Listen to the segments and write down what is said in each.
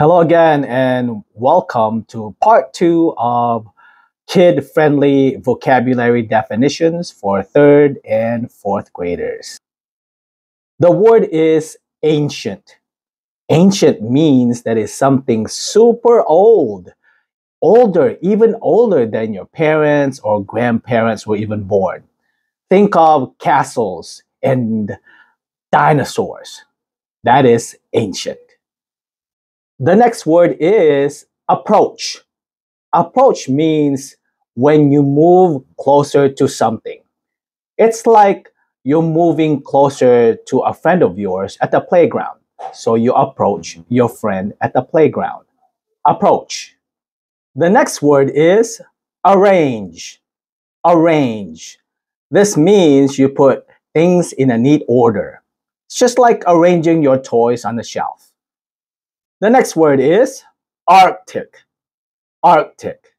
Hello again, and welcome to part two of kid friendly vocabulary definitions for third and fourth graders. The word is ancient. Ancient means that it's something super old, older, even older than your parents or grandparents were even born. Think of castles and dinosaurs. That is ancient. The next word is approach. Approach means when you move closer to something. It's like you're moving closer to a friend of yours at the playground. So you approach your friend at the playground. Approach. The next word is arrange. Arrange. This means you put things in a neat order. It's just like arranging your toys on the shelf. The next word is Arctic. Arctic.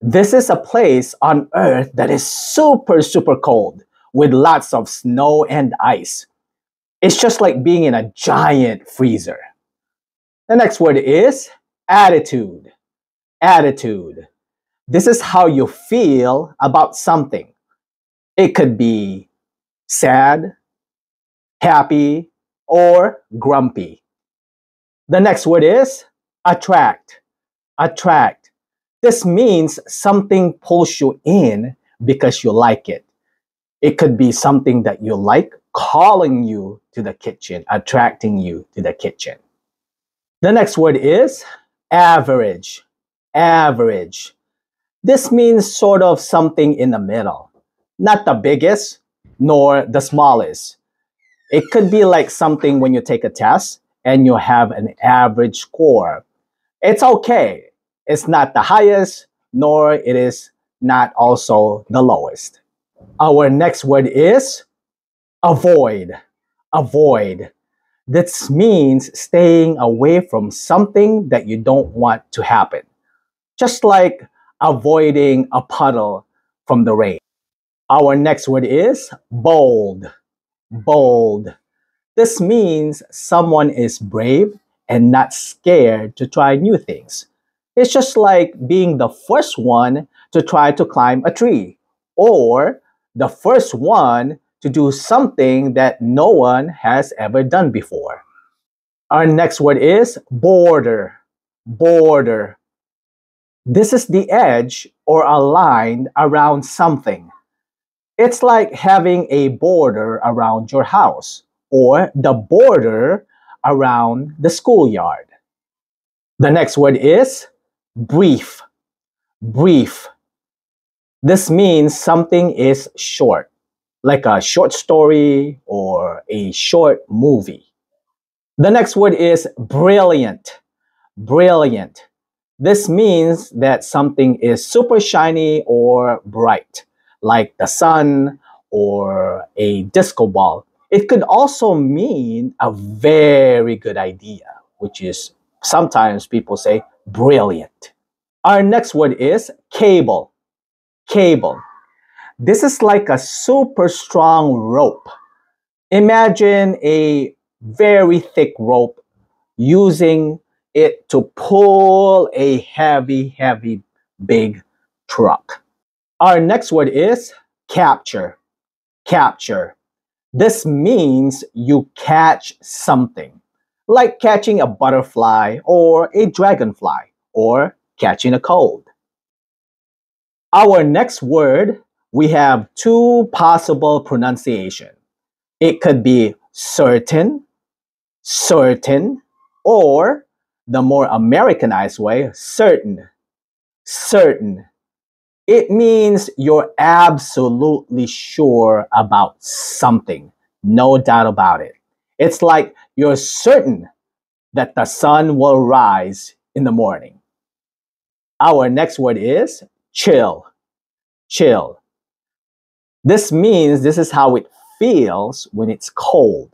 This is a place on Earth that is super, super cold with lots of snow and ice. It's just like being in a giant freezer. The next word is attitude. Attitude. This is how you feel about something. It could be sad, happy, or grumpy. The next word is attract. Attract. This means something pulls you in because you like it. It could be something that you like calling you to the kitchen, attracting you to the kitchen. The next word is average. Average. This means sort of something in the middle, not the biggest nor the smallest. It could be like something when you take a test and you have an average score. It's okay. It's not the highest, nor it is not also the lowest. Our next word is avoid. Avoid. This means staying away from something that you don't want to happen. Just like avoiding a puddle from the rain. Our next word is bold. Bold. This means someone is brave and not scared to try new things. It's just like being the first one to try to climb a tree or the first one to do something that no one has ever done before. Our next word is border. Border. This is the edge or a line around something. It's like having a border around your house or the border around the schoolyard. The next word is brief. Brief. This means something is short, like a short story or a short movie. The next word is brilliant. Brilliant. This means that something is super shiny or bright, like the sun or a disco ball. It could also mean a very good idea, which is sometimes people say brilliant. Our next word is cable. Cable. This is like a super strong rope. Imagine a very thick rope using it to pull a heavy, heavy, big truck. Our next word is capture. Capture. This means you catch something, like catching a butterfly or a dragonfly, or catching a cold. Our next word, we have two possible pronunciation. It could be certain, certain, or the more Americanized way, certain, certain. It means you're absolutely sure about something, no doubt about it. It's like you're certain that the sun will rise in the morning. Our next word is chill. Chill. This means this is how it feels when it's cold.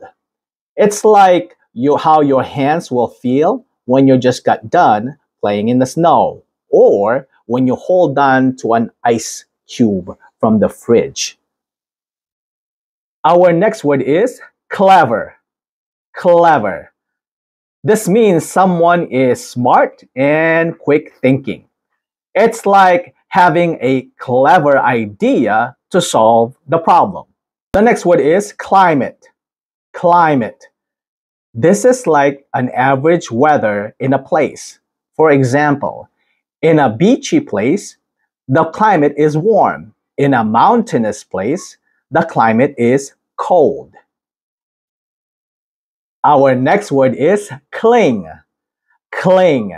It's like you, how your hands will feel when you just got done playing in the snow or when you hold on to an ice cube from the fridge. Our next word is clever. Clever. This means someone is smart and quick thinking. It's like having a clever idea to solve the problem. The next word is climate. Climate. This is like an average weather in a place. For example, in a beachy place, the climate is warm. In a mountainous place, the climate is cold. Our next word is cling. Cling.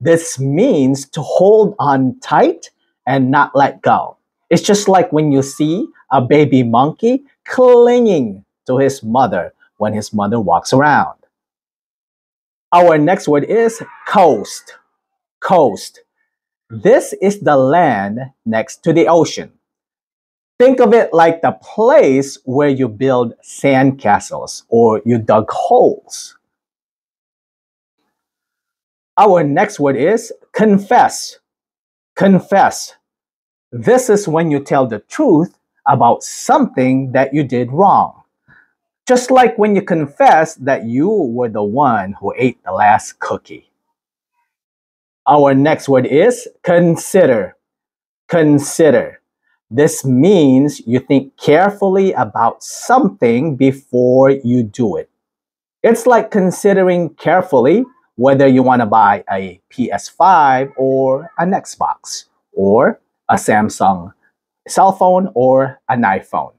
This means to hold on tight and not let go. It's just like when you see a baby monkey clinging to his mother when his mother walks around. Our next word is coast. Coast. This is the land next to the ocean. Think of it like the place where you build sandcastles or you dug holes. Our next word is confess. Confess. This is when you tell the truth about something that you did wrong. Just like when you confess that you were the one who ate the last cookie. Our next word is consider. Consider. This means you think carefully about something before you do it. It's like considering carefully whether you want to buy a PS5 or an Xbox or a Samsung cell phone or an iPhone.